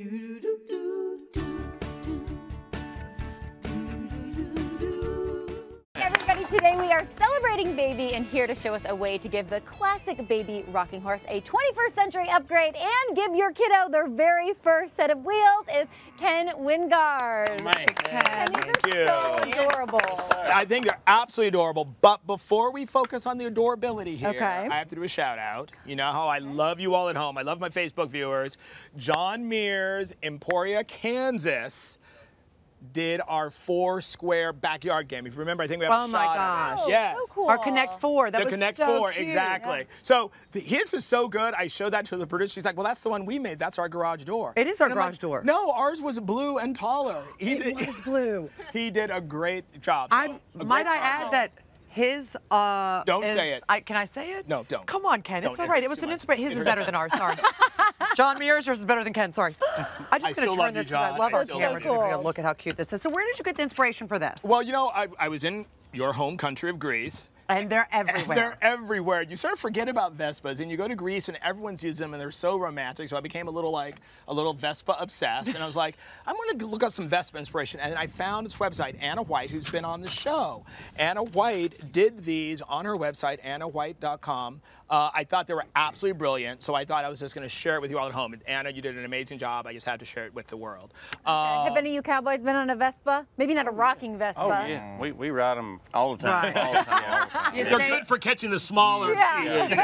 Everybody, today we are celebrating Baby and here to show us a way to give the classic Baby rocking horse a 21st century upgrade and give your kiddo their very first set of wheels is Ken Wingard. Man, Ken, these are so adorable. I think they're absolutely adorable. But before we focus on the adorability here, Okay. I have to do a shout out. You know how I love you all at home. I love my Facebook viewers. John Mears, Emporia, Kansas. Did our four square backyard game. If you remember, I think we have Oh a my shot gosh. of it. Oh, Yes. so cool. Our Connect Four. That the was Connect so Four, cute. exactly. So the, his is so good. I showed that to the producer. She's like, "Well, that's the one we made. That's our garage door." It is our And I'm like, garage door. No, ours was blue and taller. He It did. was blue. he did a great job. So, I a might I add that his uh Don't is- say it. I, can I say it? No, don't. Come on, Ken. Don't. It's all right. It was an inspiration. His is better than ours. Sorry. John Mears, yours is better than Ken. Sorry. I'm just going to turn this because I love I our camera. love to you. be able to Look at how cute this is. So where did you get the inspiration for this? Well, you know, I, I was in your home country of Greece. And they're everywhere. They're everywhere. You sort of forget about Vespas, and you go to Greece, and everyone's using them, and they're so romantic. So I became a little like a little Vespa obsessed, and I was like, I'm going to look up some Vespa inspiration, and I found this website, Ana White, who's been on the show. Ana White did these on her website, AnnaWhite.com. Uh, I thought they were absolutely brilliant, so I thought I was just going to share it with you all at home. And Ana, you did an amazing job. I just had to share it with the world. Uh, Have any of you cowboys been on a Vespa? Maybe not a rocking Vespa. Oh yeah, we, we ride them all the time. Right. All the time. All. You they're say- good for catching the smaller Yeah. sheep, you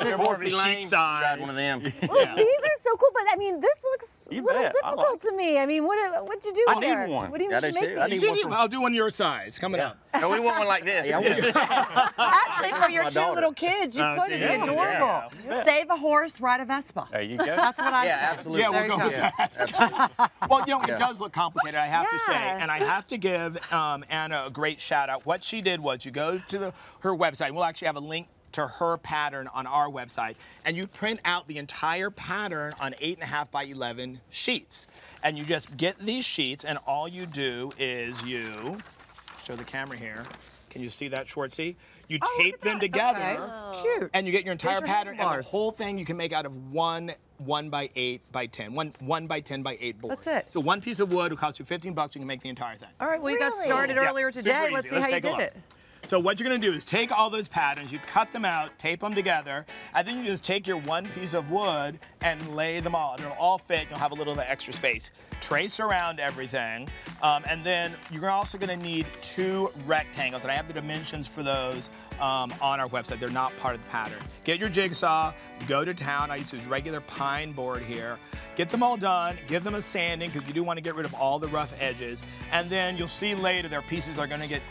know. They're more of a sheep size. Ride one of them. These are so cool, but I mean, this looks a little bet. Difficult like to me. I mean, what what'd you do I need one. What do you Yeah, I make do. I these? need one for I'll do one your size coming up. No, we want one like this. Yeah, I will. Actually, for your two little kids, you Oh, could see, be yeah, adorable. Save a horse, ride a Vespa. There you go. That's what I Yeah, say. absolutely. Yeah, we'll There go with that. Well, you know, it does look complicated, I have to say, and I have to give um, Ana a great shout out. What she did was you go to the, her website, and we'll actually have a link to her pattern on our website, and you print out the entire pattern on 8.5 by 11 sheets. And you just get these sheets, and all you do is you, show the camera here. Can you see that, Schwartzy? You Oh, tape them together Okay. Cute. and you get your entire your pattern and the whole thing you can make out of one one by eight by ten one one by ten by eight board That's it. so one piece of wood will cost you 15 bucks you can make the entire thing All right, well, you got started Yeah, earlier today. Let's see how you did it. So what you're going to do is take all those patterns you cut them out tape them together and then you just take your one piece of wood and lay them all it'll all fit you'll have a little bit of extra space trace around everything um, and then you're also going to need two rectangles and i have the dimensions for those um, on our website. They're not part of the pattern. Get your jigsaw, go to town. I use this regular pine board here. Get them all done, give them a sanding because you do want to get rid of all the rough edges. And then you'll see later their pieces are going to get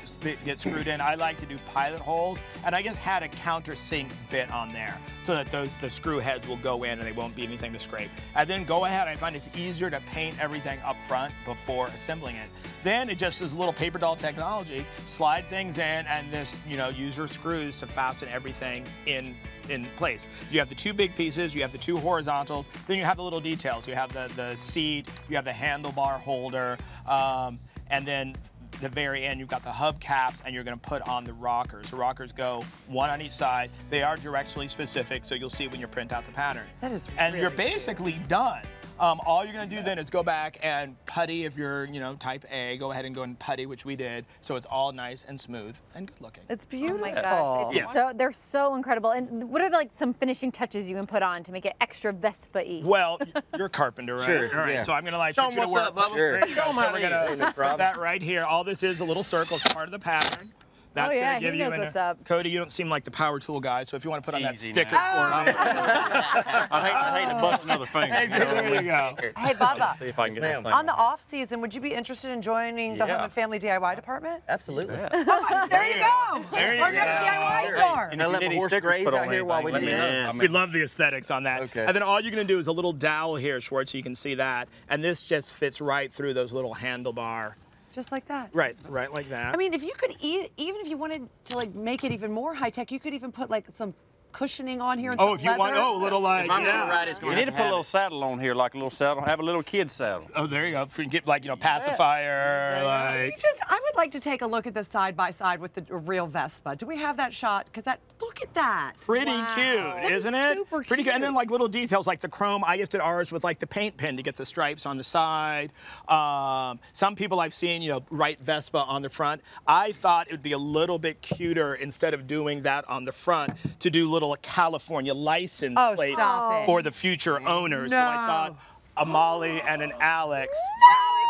get screwed in. I like to do pilot holes, and I just had a countersink bit on there so that those the screw heads will go in and they won't be anything to scrape. And then go ahead. I find it's easier to paint everything up front before assembling it. Then it just is a little paper doll technology. Slide things in and this, you know, use your screws to fasten everything in in place. You have the two big pieces, you have the two horizontals, then you have the little details. You have the, the seat, you have the handlebar holder, um, and then the very end, you've got the hubcaps and you're gonna put on the rockers. The rockers go one on each side. They are directionally specific, so you'll see when you print out the pattern. That is And you're really basically done. Um, all you're gonna do then is go back and putty if you're, you know, type A, go ahead and go and putty, which we did, so it's all nice and smooth and good looking. It's beautiful. Oh my gosh, it's Yeah. so they're so incredible. And what are like some finishing touches you can put on to make it extra Vespa-y? Well, you're a carpenter, right? Sure, All right, yeah. so I'm gonna like Show put 'em you to what's work. up, Bubba. Sure. There you go. Show 'em So how we're gonna. No put that right here. All this is a little circle. It's part of the pattern. That's Oh, yeah, gonna give he you knows an- what's up. Cody, you don't seem like the power tool guy, so if you want to put on that sticker now. for me. I hate, I hate to bust another finger. Hey, there you go. Hey, Bubba. See if I can get this thing. On the off season, would you be interested in joining the Yeah. Home and Family DIY department? Absolutely. There you go. There you Our next. DIY store. And I If let you my horse graze out here while we do let me that. know. I We love the aesthetics on that. Okay. And then all you're gonna do is a little dowel here, Schwartz, so you can see that. And this just fits right through those little handlebar. Just like that. Right, right like that. I mean, if you could, e- even if you wanted to like make it even more high tech, you could even put like some cushioning on here. And Oh, if you want, oh, a little like, If I'm yeah. ride, it's gonna You need to put a little saddle on here, like a little saddle. Have a little kid saddle. Oh, there you go. If we can get like, you know, pacifier, We like. just, I would like to take a look at the side by side with the real Vespa. Do we have that shot? Because that, look at that. Pretty Wow. cute, That is isn't it? super Pretty good. And then like little details like the chrome. I just did ours with like the paint pen to get the stripes on the side. Um, some people I've seen, you know, write Vespa on the front. I thought it would be a little bit cuter instead of doing that on the front to do little California license Oh, plates stop it. for the future owners. So I thought a Molly and an Alex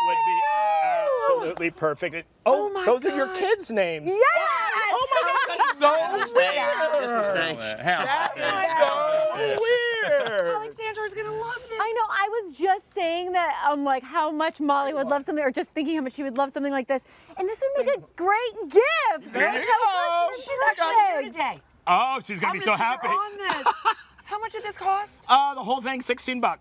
would be absolutely perfect. And- Oh, Oh my those are your kids' names. Yes! Oh my God, that's so weird. That is so weird. Alexandra's gonna love this. I know. I was just saying that, um, like how much Molly would love something, or just thinking how much she would love something like this. And this would make a great gift. There you how go. She's She's actually here today. Oh, she's gonna be so I'm happy. How much did this cost? Uh, the whole thing, 16 bucks.